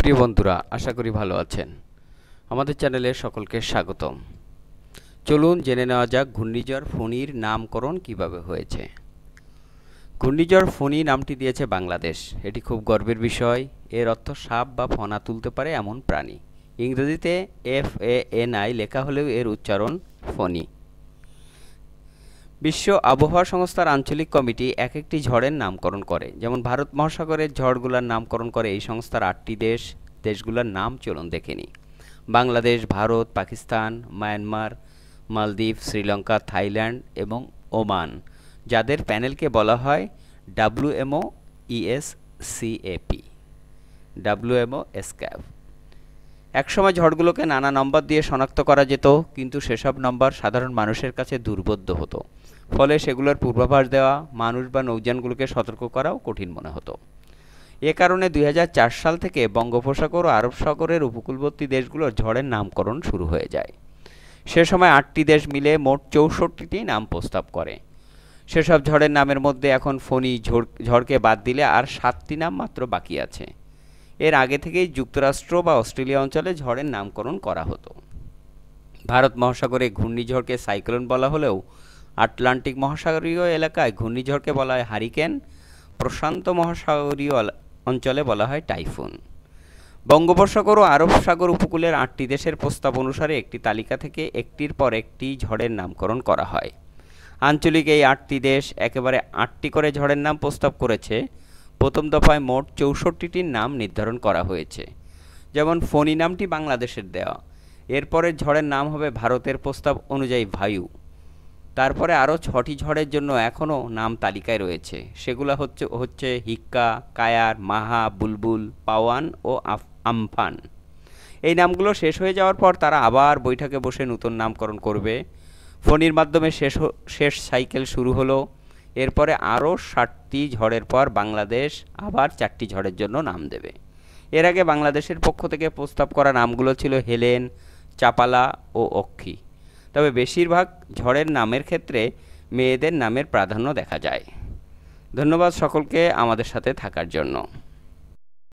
প্রিয় বন্ধুরা, আশা করি ভালো আছেন। আমাদের চ্যানেলে সকলকে স্বাগতম। চলুন জেনে নেওয়া যাক ঘূর্ণিঝড় ফণির নামকরণ কীভাবে হয়েছে। ঘূর্ণিঝড় ফণি নামটি দিয়েছে বাংলাদেশ। এটি খুব গর্বের বিষয়। এর অর্থ সাপ বা ফনা তুলতে পারে এমন প্রাণী। ইংরেজিতে এফ এ এন আই লেখা হলেও এর উচ্চারণ ফণি। বিশ্ব আবহাওয়া সংস্থার আঞ্চলিক কমিটি এক একটি ঝড়ের নামকরণ করে। যেমন ভারত মহাসাগরের ঝড়গুলোর নামকরণ করে এই সংস্থার আটটি দেশ, দেশগুলোর নাম চলুন দেখে নিই বাংলাদেশ, ভারত, পাকিস্তান, মায়ানমার, মালদ্বীপ, শ্রীলঙ্কা, থাইল্যান্ড এবং ওমান, যাদের প্যানেলকে বলা হয় WMO ES CAP WMO ESCAP একসময় ঝড়গুলোকে নানা নম্বর দিয়ে শনাক্ত করা যেত, কিন্তু সেসব নম্বর সাধারণ মানুষের কাছে দুর্বোধ্য হতো। ফলে সেগুলোর পূর্বাভাস দেওয়া, মানুষ বা নৌযানগুলোকে সতর্ক করাও কঠিন মনে হতো। এ কারণে দুই হাজার চার সাল থেকে বঙ্গোপসাগর ও আরব সাগরের উপকূলবর্তী দেশগুলোর ঝড়ের নামকরণ শুরু হয়ে যায়। সে সময় আটটি দেশ মিলে মোট চৌষট্টিটি নাম প্রস্তাব করে। সেসব ঝড়ের নামের মধ্যে এখন ফণি, ঝড়, ঝড়কে বাদ দিলে আর সাতটি নাম মাত্র বাকি আছে। এর আগে থেকেই যুক্তরাষ্ট্র বা অস্ট্রেলিয়া অঞ্চলে ঝড়ের নামকরণ করা হতো। ভারত মহাসাগরে ঘূর্ণিঝড়কে সাইক্লোন বলা হলেও আটলান্টিক মহাসাগরীয় এলাকায় ঘূর্ণিঝড়কে বলা হয় হারিকেন, প্রশান্ত মহাসাগরীয় অঞ্চলে বলা হয় টাইফুন। বঙ্গোপসাগর ও আরব সাগর উপকূলের আটটি দেশের প্রস্তাব অনুসারে একটি তালিকা থেকে একটির পর একটি ঝড়ের নামকরণ করা হয়। আঞ্চলিক এই আটটি দেশ একেবারে আটটি করে ঝড়ের নাম প্রস্তাব করেছে। প্রথম দফায় মোট চৌষট্টিটির নাম নির্ধারণ করা হয়েছে। যেমন, ফণি নামটি বাংলাদেশের দেওয়া। এরপরের ঝড়ের নাম হবে ভারতের প্রস্তাব অনুযায়ী ভায়ু। তারপরে আরও ছটি ঝড়ের জন্য এখনও নাম তালিকায় রয়েছে। সেগুলো হচ্ছে হচ্ছে হিক্কা, কায়ার, মাহা, বুলবুল, পাওয়ান ও আমফান। এই নামগুলো শেষ হয়ে যাওয়ার পর তারা আবার বৈঠকে বসে নতুন নামকরণ করবে। ফণির মাধ্যমে শেষ শেষ সাইকেল শুরু হলো। এরপরে আরও ষাটটি ঝড়ের পর বাংলাদেশ আবার চারটি ঝড়ের জন্য নাম দেবে। এর আগে বাংলাদেশের পক্ষ থেকে প্রস্তাব করা নামগুলো ছিল হেলেন, চাপালা ও অক্ষী। তবে বেশিরভাগ ঝড়ের নামের ক্ষেত্রে মেয়েদের নামের প্রাধান্য দেখা যায়। ধন্যবাদ সকলকে আমাদের সাথে থাকার জন্য।